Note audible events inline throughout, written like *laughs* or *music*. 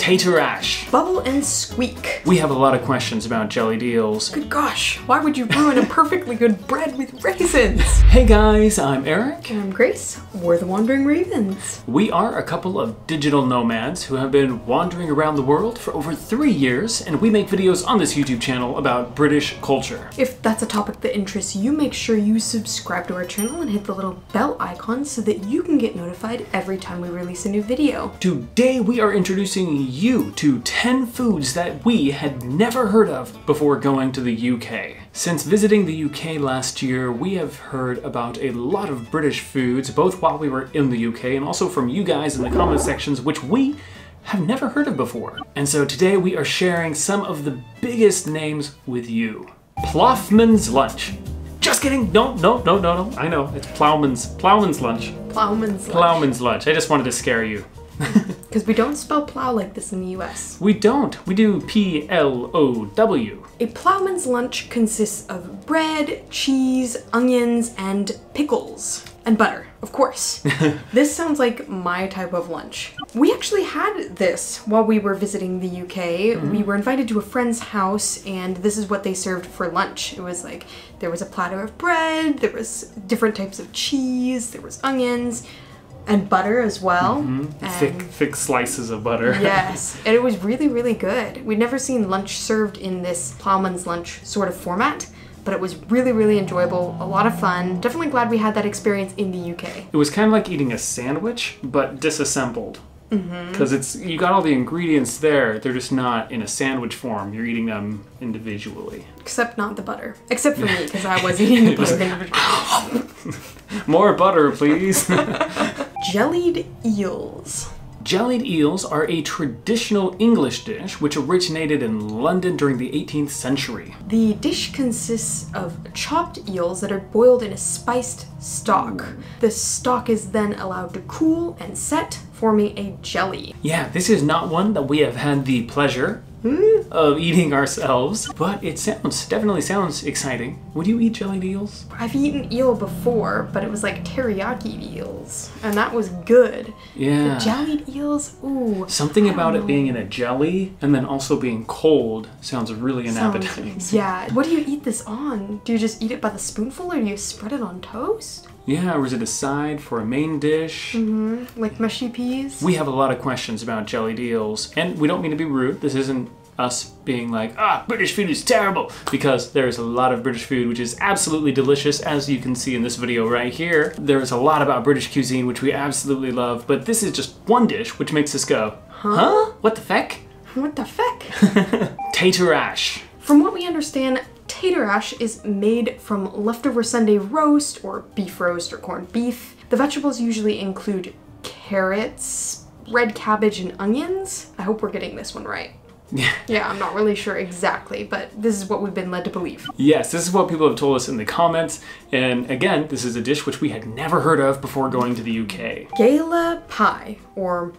Taterash. Bubble and squeak. We have a lot of questions about jellied eels. Good gosh, why would you ruin a perfectly good bread with raisins? *laughs* Hey guys, I'm Eric. And I'm Grace. We're the Wandering Ravens. We are a couple of digital nomads who have been wandering around the world for over three years, and we make videos on this YouTube channel about British culture. If that's a topic that interests you, make sure you subscribe to our channel and hit the little bell icon so that you can get notified every time we release a new video. Today we are introducing you to 10 foods that we had never heard of before going to the UK. Since visiting the UK last year, we have heard about a lot of British foods, both while we were in the UK and also from you guys in the comment sections, which we have never heard of before. And so today we are sharing some of the biggest names with you. Ploughman's Lunch. Just kidding. No, no, no, no, no. I know. It's Plowman's Plowman's Lunch. Plowman's lunch. Plowman's Lunch. I just wanted to scare you. *laughs* Because we don't spell plow like this in the US. We don't. We do P L O W. A plowman's lunch consists of bread, cheese, onions, and pickles. And butter, of course. *laughs* this sounds like my type of lunch. We actually had this while we were visiting the UK. Mm-hmm. We were invited to a friend's house, and this is what they served for lunch. It was like there was a platter of bread, there was different types of cheese, there was onions, and butter as well. Mm-hmm. Thick, thick slices of butter. *laughs* yes, and it was really, really good. We'd never seen lunch served in this plowman's lunch sort of format, but it was really, really enjoyable, a lot of fun. Definitely glad we had that experience in the UK. It was kind of like eating a sandwich, but disassembled. Mm-hmm. Because it's you got all the ingredients there. They're just not in a sandwich form. You're eating them individually. Except not the butter. Except for me, *laughs* because I was eating the butter individually. *laughs* More butter, please. *laughs* Jellied eels. Jellied eels are a traditional English dish which originated in London during the 18th century. The dish consists of chopped eels that are boiled in a spiced stock. The stock is then allowed to cool and set, forming a jelly. Yeah, this is not one that we have had the pleasure hmm. Of eating ourselves, but it sounds definitely sounds exciting. Would you eat jellied eels? I've eaten eel before, but it was like teriyaki eels, and that was good. Yeah. The jellied eels, ooh. Something about it being in a jelly and then also being cold sounds really Sounds- Yeah. What do you eat this on? Do you just eat it by the spoonful, or do you spread it on toast? Yeah, or is it a side for a main dish? Mm -hmm. Like mushy peas? We have a lot of questions about jellied eels, and we don't mean to be rude. This isn't us being like, ah, British food is terrible, because there's a lot of British food which is absolutely delicious, as you can see in this video right here. There's a lot about British cuisine which we absolutely love, but this is just one dish which makes us go, huh? huh? What the feck? What the feck? *laughs* Taterash. From what we understand, tater ash is made from leftover Sunday roast or beef roast or corned beef. The vegetables usually include carrots, red cabbage, and onions. I hope we're getting this one right. Yeah. I'm not really sure exactly, but this is what we've been led to believe. Yes, this is what people have told us in the comments, and again, this is a dish which we had never heard of before going to the UK. Gala pie or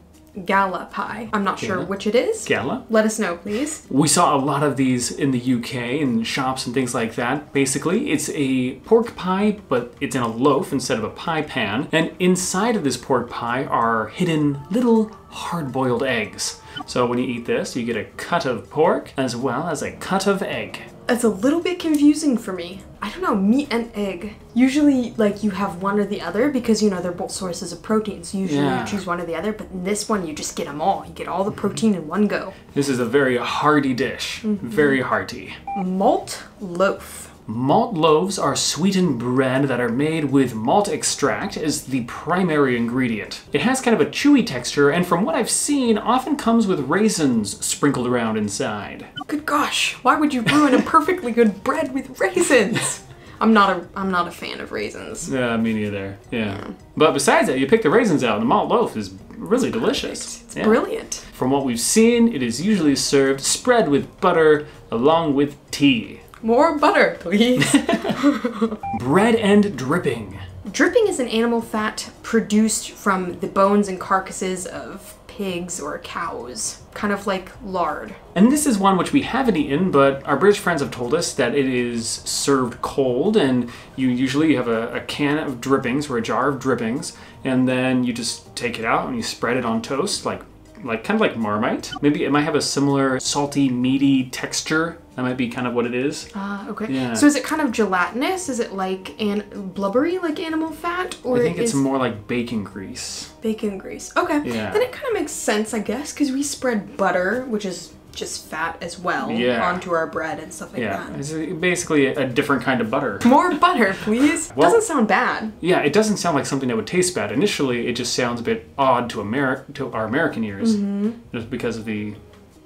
gala pie. I'm not sure which it is. Gala? Let us know, please. We saw a lot of these in the UK in shops and things like that. Basically, it's a pork pie, but it's in a loaf instead of a pie pan. And inside of this pork pie are hidden little hard boiled eggs. So when you eat this, you get a cut of pork as well as a cut of egg. It's a little bit confusing for me. I don't know, meat and egg. Usually, like, you have one or the other because, you know, they're both sources of protein. So usually Yeah. you choose one or the other, but in this one, you just get them all. You get all the protein in one go. This is a very hearty dish. Mm-hmm. Very hearty. Malt loaf. Malt loaves are sweetened bread that are made with malt extract as the primary ingredient. It has kind of a chewy texture and from what I've seen often comes with raisins sprinkled around inside. Good gosh, why would you ruin a *laughs* perfectly good bread with raisins? I'm not a I'm not a fan of raisins. Yeah, me neither. Yeah. But besides that, you pick the raisins out and the malt loaf is really delicious. It's Yeah. brilliant. From what we've seen, it is usually served spread with butter along with tea. More butter, please. *laughs* Bread and dripping. Dripping is an animal fat produced from the bones and carcasses of pigs or cows, kind of like lard. And this is one which we haven't eaten, but our British friends have told us that it is served cold, and you usually have a, a can of drippings or a jar of drippings, and then you just take it out and you spread it on toast, like like kind of like Marmite. Maybe it might have a similar salty, meaty texture. That might be kind of what it is. Ah, okay. Yeah. So is it kind of gelatinous? Is it like an blubbery like animal fat, or I think it's is more like bacon grease. bacon grease? Okay. Yeah. Then it kind of makes sense, I guess, because we spread butter, which is just fat as well, Yeah. onto our bread and stuff like Yeah, that. it's basically a different kind of butter. More butter, please. Well- Doesn't sound bad. Yeah, it doesn't sound like something that would taste bad. Initially, it just sounds a bit odd to Ameri- to our American ears, Mm-hmm. just because of the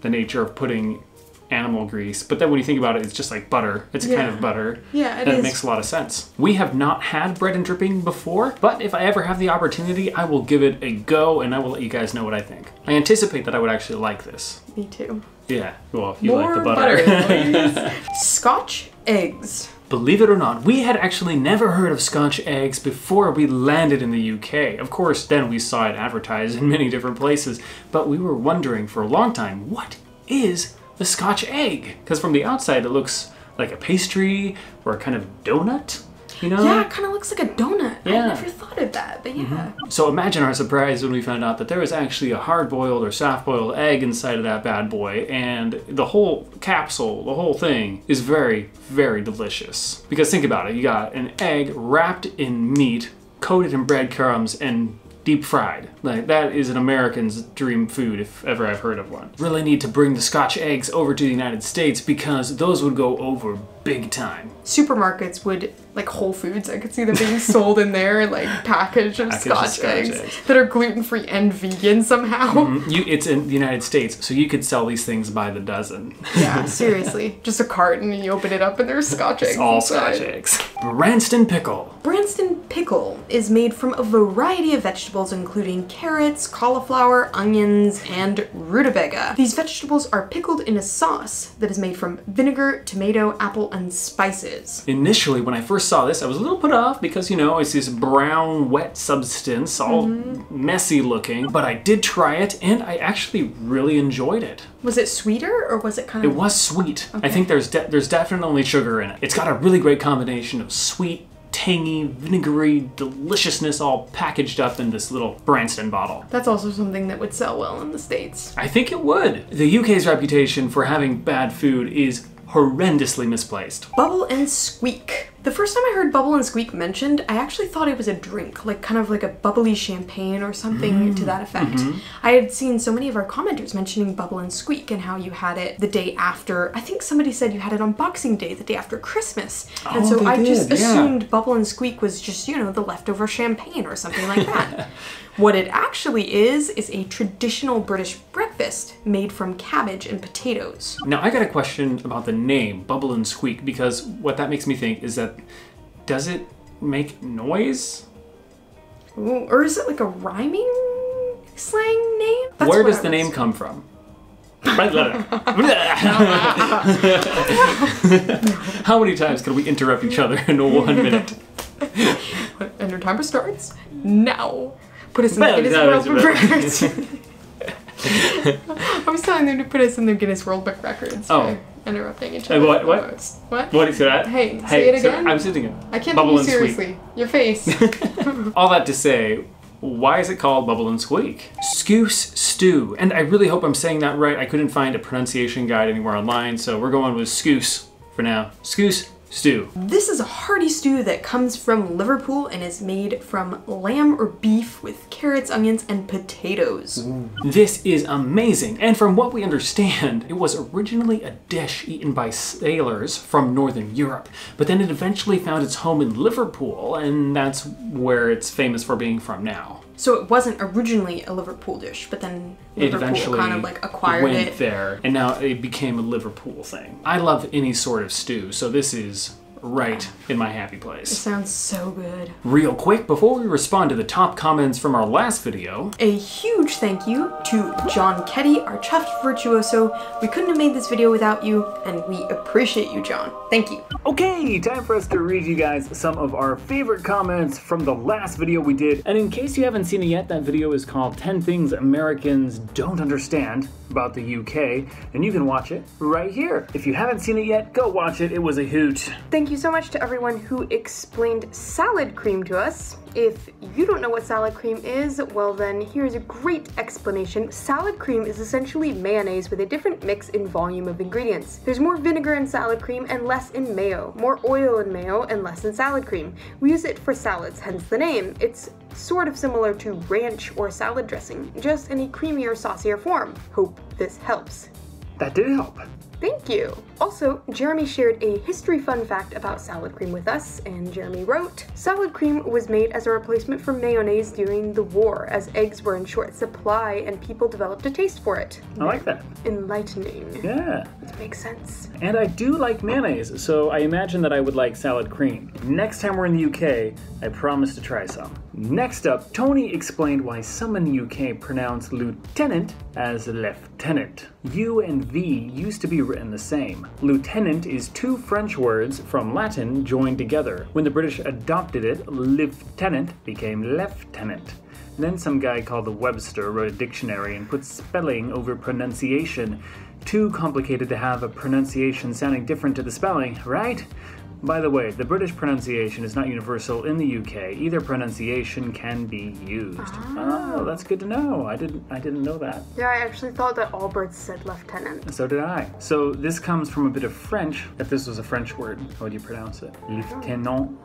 the nature of putting animal grease. But then when you think about it, it's just like butter. It's a kind of butter. Yeah, it and is. it makes a lot of sense. We have not had bread and dripping before, but if I ever have the opportunity, I will give it a go, and I will let you guys know what I think. I anticipate that I would actually like this. Me too. Yeah, well, if you More like the butter. *laughs* please. Scotch eggs. Believe it or not, we had actually never heard of Scotch eggs before we landed in the UK. Of course, then we saw it advertised in many different places, but we were wondering for a long time what is the Scotch egg? Because from the outside, it looks like a pastry or a kind of donut, you know? Yeah, it kind of looks like a donut. Yeah. I never thought of that, but yeah. Mm-hmm. So imagine our surprise when we found out that there was actually a hard boiled or soft boiled egg inside of that bad boy, and the whole capsule, the whole thing, is very, very delicious. Because think about it you got an egg wrapped in meat, coated in breadcrumbs, and deep fried. Like, that is an American's dream food if ever I've heard of one. Really need to bring the Scotch eggs over to the United States because those would go over big time. Supermarkets would, like Whole Foods, I could see them being sold in there, like package of Package of Scotch, Scotch eggs, eggs. that are gluten free and vegan somehow. Mm-hmm. You, it's in the United States, so you could sell these things by the dozen. Yeah, *laughs* seriously. Just a carton and you open it up and there's Scotch eggs. It's all inside. Scotch eggs. Branston pickle. Branston pickle is made from a variety of vegetables, including carrots, cauliflower, onions, and rutabaga. These vegetables are pickled in a sauce that is made from vinegar, tomato, apple, and spices. Initially, when I first saw this, I was a little put off because, you know, it's this brown, wet substance, all mm-hmm. messy looking. But I did try it and I actually really enjoyed it. Was it sweeter or was it kind of... It was sweet. I think there's de- there's definitely sugar in it. It's got a really great combination of sweet, tangy, vinegary deliciousness all packaged up in this little Branston bottle. That's also something that would sell well in the States. I think it would. The UK's reputation for having bad food is horrendously misplaced. Bubble and Squeak. The first time I heard Bubble and Squeak mentioned, I actually thought it was a drink, like kind of like a bubbly champagne or something to mm, that effect. Mm-hmm. I had seen so many of our commenters mentioning Bubble and Squeak and how you had it the day after. I think somebody said you had it on Boxing Day, the day after Christmas. and Oh, so I just did, yeah. assumed Bubble and Squeak was just, you know, the leftover champagne or something like that. *laughs* what it actually is, is a traditional British breakfast made from cabbage and potatoes. Now, I got a question about the name, Bubble and Squeak, because what that makes me think is that does it make noise? Ooh, or is it like a rhyming slang name? That's Where does I the name come from? *laughs* How many times can we interrupt each other in one minute? *laughs* And your timer starts now. Put us in the Well, Guinness World was Book Records. *laughs* I was telling them to put us in the Guinness World Book Records Oh. interrupting each Uh, other. what- what? What? What is that? Hey, say it so. I'm sitting it. I can't Bubble take you and Squeak. seriously. Your face. *laughs* All that to say, why is it called Bubble and Squeak? Scoose Stew. And I really hope I'm saying that right. I couldn't find a pronunciation guide anywhere online, so we're going with Scoose for now. Scoose Stew. this is a hearty stew that comes from Liverpool and is made from lamb or beef with carrots, onions, and potatoes. This is amazing, and from what we understand, it was originally a dish eaten by sailors from Northern Europe, but then it eventually found its home in Liverpool, and that's where it's famous for being from now. So it wasn't originally a Liverpool dish, but then It Liverpool eventually kind of like acquired went it. there, and now it became a Liverpool thing. I love any sort of stew, so this is right in my happy place. It Sounds so good. Real quick, before we respond to the top comments from our last video, A huge thank you to John Ketty, our chuffed virtuoso. We couldn't have made this video without you, and we appreciate you, John. Thank you. Okay, time for us to read you guys some of our favorite comments from the last video we did. And in case you haven't seen it yet, that video is called 10 Things Americans Don't Understand About the UK, and you can watch it right here. If you haven't seen it yet, go watch it. It was a hoot. Thank you you so much to everyone who explained salad cream to us. If you don't know what salad cream is, well then here's a great explanation. Salad cream is essentially mayonnaise with a different mix in volume of ingredients. There's more vinegar in salad cream and less in mayo, more oil in mayo and less in salad cream. We use it for salads, hence the name. It's sort of similar to ranch or salad dressing, just in a creamier, saucier form. Hope this helps. That did help. Thank you. Also, Jeremy shared a history fun fact about salad cream with us, and Jeremy wrote Salad cream was made as a replacement for mayonnaise during the war, as eggs were in short supply and people developed a taste for it. I like that. Enlightening. Yeah. It makes sense. And I do like mayonnaise, so I imagine that I would like salad cream. Next time we're in the UK, I promise to try some. Next up, Tony explained why some in the UK pronounce lieutenant as lieutenant. U and V used to be written the same. Lieutenant is two French words from Latin joined together. When the British adopted it, lieutenant became lieutenant. Then some guy called the Webster wrote a dictionary and put spelling over pronunciation. Too complicated to have a pronunciation sounding different to the spelling, right? By the way, the British pronunciation is not universal in the UK. Either pronunciation can be used. Ah. Oh, that's good to know. I didn't I didn't know that. Yeah, I actually thought that all birds said lieutenant. So did I. So this comes from a bit of French. If this was a French word, how would you pronounce it? Oh. Lieutenant,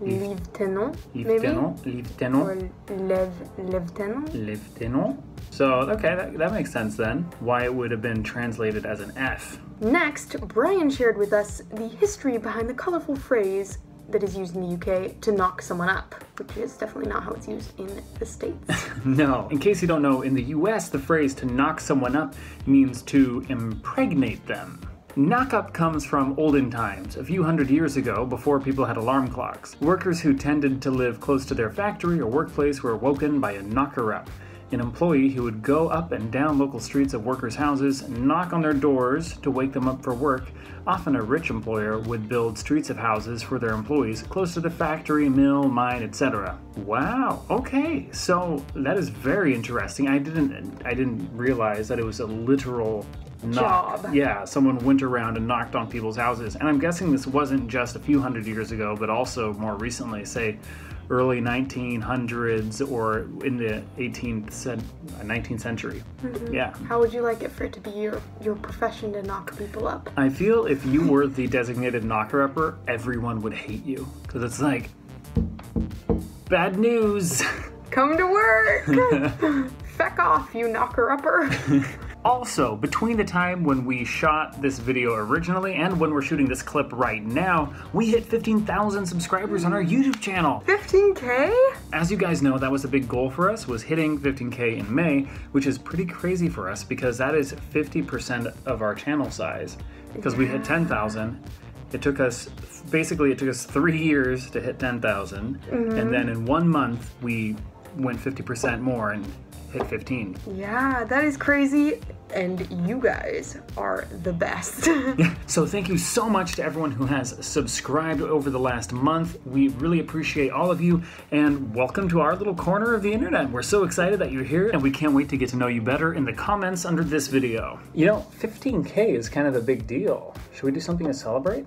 Lieutenant, maybe? lieutenant, lieutenant. Or lev, lieutenant? Lieutenant. So, okay, that, that makes sense then. Why it would have been translated as an F. Next, Brian shared with us the history behind the colorful phrase that is used in the UK to knock someone up, which is definitely not how it's used in the States. *laughs* No. In case you don't know, in the US, the phrase to knock someone up means to impregnate them. Knock up comes from olden times, a few hundred years ago, before people had alarm clocks. Workers who tended to live close to their factory or workplace were woken by a knocker up. An employee who would go up and down local streets of workers' houses, knock on their doors to wake them up for work. Often a rich employer would build streets of houses for their employees close to the factory, mill, mine, etc. Wow. Okay. So that is very interesting. I didn't I didn't realize that it was a literal knock. Job. Yeah, someone went around and knocked on people's houses. And I'm guessing this wasn't just a few hundred years ago, but also more recently, say early 1900s or in the 18th cent- uh, 19th century. Yeah. how would you like it for it to be your, your profession to knock people up? I feel if you were the designated knocker upper, everyone would hate you. Because it's like, bad news. Come to work! *laughs* Feck off, you knocker upper. *laughs* Also, between the time when we shot this video originally and when we're shooting this clip right now, we hit 15,000 subscribers on our hmm. YouTube channel. 15k? As you guys know, that was a big goal for us, was hitting 15k in May, which is pretty crazy for us because that is 50% of our channel size. Because we hit 10,000. It took us, basically it took us three years to hit 10,000. Mm-hmm. And then in one month, we went 50% more and hit 15. Yeah, that is crazy. And you guys are the best. *laughs* *laughs* So thank you so much to everyone who has subscribed over the last month. We really appreciate all of you and welcome to our little corner of the internet. We're so excited that you're here and we can't wait to get to know you better in the comments under this video. You know, 15k is kind of a big deal. Should we do something to celebrate?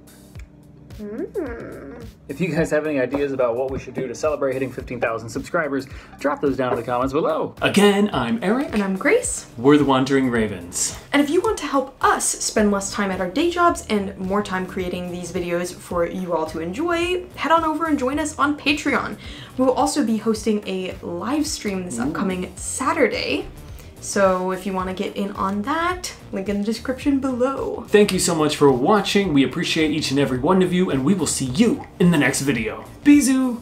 Hmm. If you guys have any ideas about what we should do to celebrate hitting 15,000 subscribers, drop those down in the comments below. Again, I'm Eric. and I'm Grace. We're the Wandering Ravens. And if you want to help us spend less time at our day jobs and more time creating these videos for you all to enjoy, head on over and join us on Patreon. We will also be hosting a live stream this upcoming Saturday. So if you want to get in on that, link in the description below. Thank you so much for watching. We appreciate each and every one of you, and we will see you in the next video. Bisous!